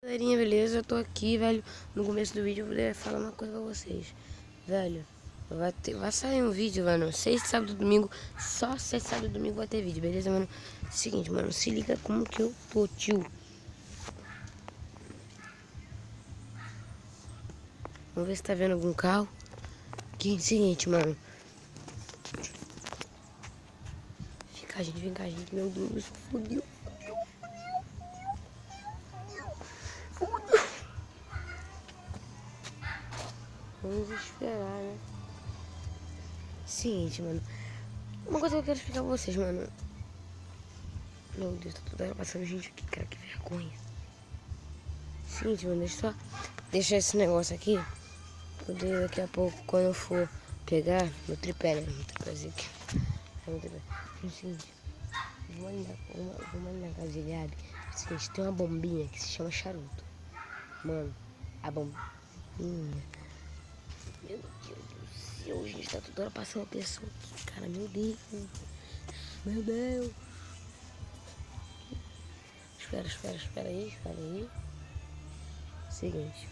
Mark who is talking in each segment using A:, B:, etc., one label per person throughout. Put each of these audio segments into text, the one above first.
A: Galerinha, beleza? Eu tô aqui, velho. No começo do vídeo eu vou falar uma coisa pra vocês. Velho, vai, ter, vai sair um vídeo, mano. Sexta, sábado, domingo. Só sexta, sábado, domingo vai ter vídeo, beleza, mano? Seguinte, mano. Se liga como que eu tô, tio. Vamos ver se tá vendo algum carro. Que seguinte, mano. Fica, gente, vem cá, gente. Meu Deus, fodeu. Vamos esperar, né? Seguinte, mano. Uma coisa que eu quero explicar pra vocês, mano. Meu Deus, tá toda hora passando gente aqui, cara. Que vergonha. Seguinte, mano. Deixa eu só deixar esse negócio aqui. Poder daqui a pouco, quando eu for pegar meu tripé, né? Meu tripézinho aqui. É meu tripé. É seguinte. Vou ali na, casa de Gabi. É o seguinte, tem uma bombinha que se chama charuto. Mano, a bombinha meu Deus do céu, gente, tá toda hora passando pessoa aqui, cara, meu Deus. Meu Deus. Espera, espera, espera aí, espera aí. Seguinte.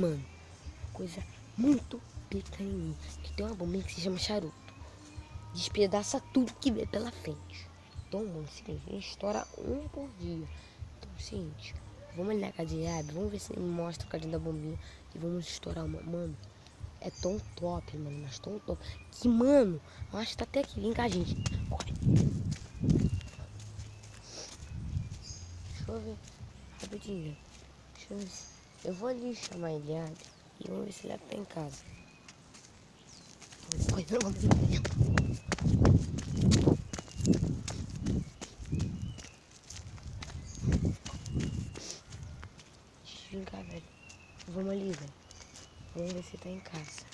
A: Mano, coisa muito pequenininha. Que tem uma bombinha que se chama charuto. Despedaça tudo que vê pela frente. Então, mano, seguinte, a gente estoura um por dia. Então, seguinte. Vamos ali na cadeia, vamos ver se mostra o cadinho da bombinha e vamos estourar uma. Mano, é tão top, mano, mas tão top. Que, mano, eu acho que tá até aqui. Vem cá, gente. Corre. Deixa eu ver. Rapidinho. Deixa eu ver. Eu vou ali chamar ele e vamos ver se ele tá em casa. Corre, não, não, Vem cá, velho. Vamos ali, velho. Vamos ver se tá em casa.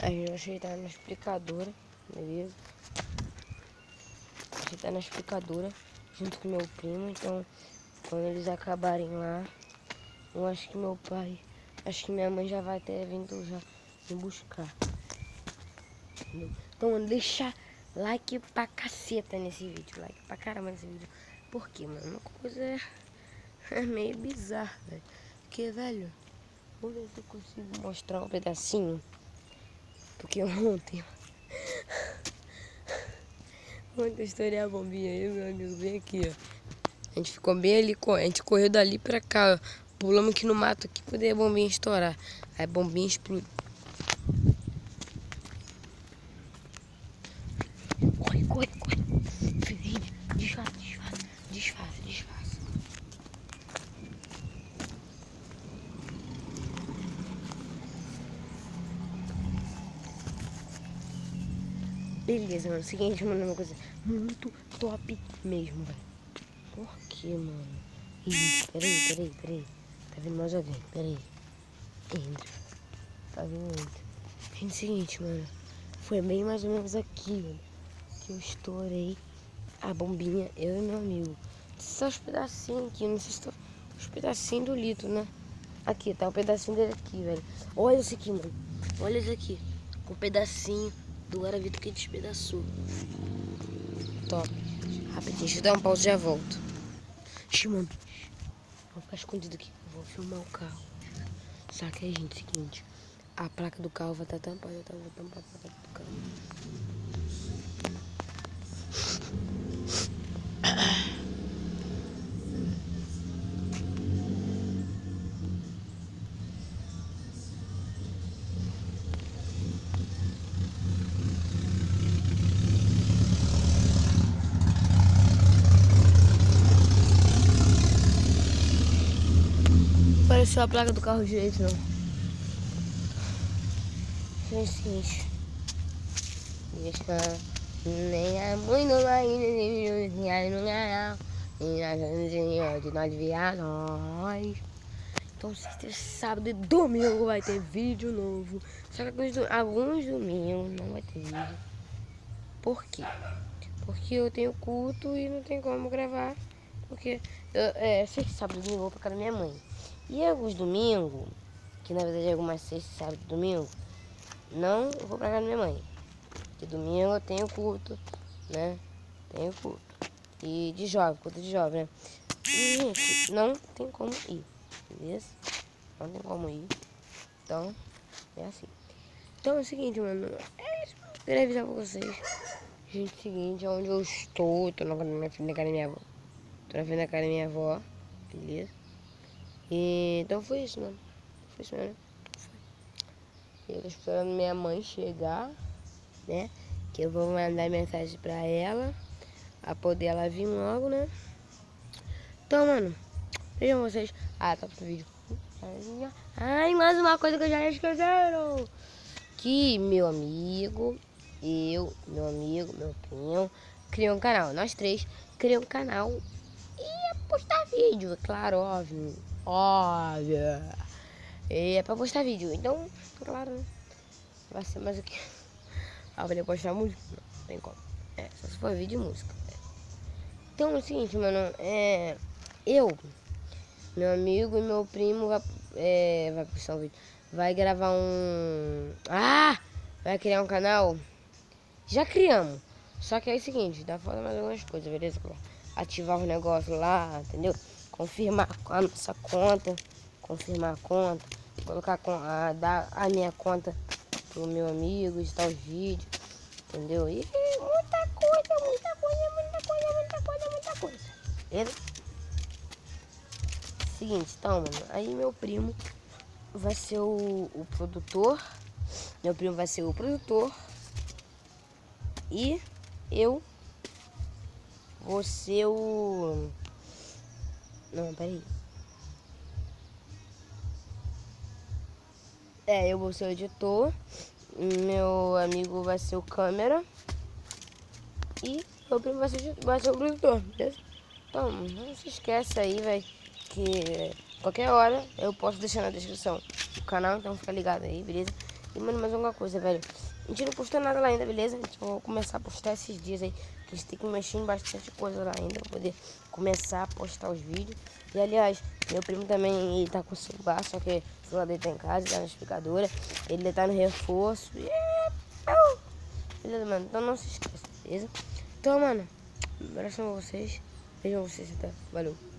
A: A gente vai ajeitar na explicadora, beleza? Ajeitar na explicadora junto com meu primo, então quando eles acabarem lá, eu acho que meu pai, acho que minha mãe já vai ter vindo já me buscar. Então, deixa like pra caceta nesse vídeo. Like pra caramba nesse vídeo. Por quê, mano? Uma coisa é, é meio bizarra, velho. Porque, velho, vou ver se eu consigo mostrar um pedacinho. Porque ontem. ontem eu estourei a bombinha aí, meu amigo. Vem aqui, ó. A gente ficou bem ali, a gente correu dali pra cá, ó. Pulamos aqui no mato aqui poder a bombinha estourar. Aí a bombinha explode. Corre, corre, corre. Disfarça, disfarça, disfarça, disfarça. Beleza, mano. Seguinte, mano, uma coisa muito top mesmo, velho. Por que, mano? Ih, peraí, peraí, peraí. Tá vindo mais alguém, peraí. Entra. Tá vindo, entra. Gente, seguinte, mano. Foi bem mais ou menos aqui, mano. Que eu estourei a bombinha, eu e meu amigo. Só os pedacinhos aqui, não sei se tô... Os pedacinhos do litro, né? Aqui, tá o um pedacinho dele aqui, velho. Olha esse aqui, mano. Olha esse aqui. Um pedacinho do Guaravito que despedaçou. Top. Rapidinho, deixa eu dar um pausa e já volto. Ixi, mano. Vou ficar escondido aqui. Vou filmar o carro. Só que aí, gente, seguinte. A placa do carro vai estar tampada. Tá? Vou tampar a placa do carro. Apareceu a placa do carro direito, não. É. Deixa nem a mãe não vai nem no canal. E de nós viagens. Então, sexta, sábado e domingo vai ter vídeo novo. Só que alguns domingos não vai ter vídeo. Por quê? Porque eu tenho culto e não tem como gravar Porque eu, é, sexta, sábado e domingo eu vou pra casa da minha mãe. E alguns domingos, que na verdade é algumas sexta, sábado e domingo, não vou pra casa da minha mãe. Porque domingo eu tenho culto, né? Tenho culto. E de jovem, culto de jovem, né? E, gente, não tem como ir, beleza? Não tem como ir. Então, é assim. Então é o seguinte, mano. É isso. Queria avisar pra vocês. Gente, é o seguinte, onde eu estou. Tô na frente da da minha avó. Tô na frente da da minha avó. Beleza? E, então foi isso, mano. Foi isso né? Foi. Eu tô esperando minha mãe chegar, né? Que eu vou mandar mensagem pra ela. A poder ela vir logo, né? Então, mano. Vejam vocês. Ah, tá pro vídeo. Ai, mais uma coisa que eu já esqueceram. Que meu amigo, eu, meu amigo, meu primo, criou um canal. Nós três criamos um canal e ia postar vídeo, é claro, óbvio. Óbvio. E é pra postar vídeo. Então, claro, né? Vai ser mais o que? Ah, vai postar música? Não, tem como. É, só se for vídeo e música. Então é o seguinte, mano, é. Eu meu amigo e meu primo vai, é, vai postar um vídeo. Vai gravar um. Ah! Vai criar um canal. Já criamos. Só que é o seguinte, dá pra fazer mais algumas coisas, beleza? Ativar os negócios lá, entendeu? Confirmar a nossa conta. Confirmar a conta. Colocar a, dar a minha conta pro meu amigo, editar os vídeos. Entendeu? E muita coisa, muita coisa, muita coisa, muita coisa, muita coisa. Beleza? Seguinte, então, mano, aí meu primo vai ser o, o produtor. Meu primo vai ser o produtor. E eu vou ser o. Não, peraí. É, eu vou ser o editor. Meu amigo vai ser o câmera. E meu primo vai ser, vai ser o produtor, beleza? Então, não se esquece aí, velho que qualquer hora eu posso deixar na descrição do canal, então fica ligado aí, beleza? E, mano, mais alguma coisa, velho. A gente não postou nada lá ainda, beleza? Gente vai começar a postar esses dias aí. Que a gente tem que mexer em bastante coisa lá ainda pra poder começar a postar os vídeos. E, aliás, meu primo também ele tá com o celular, só que o celular dele tá em casa, tá na explicadora. Ele tá no reforço. E... Beleza, mano? Então não se esqueça, beleza? Então, mano, um abraço a vocês. Vejam vocês até. Valeu.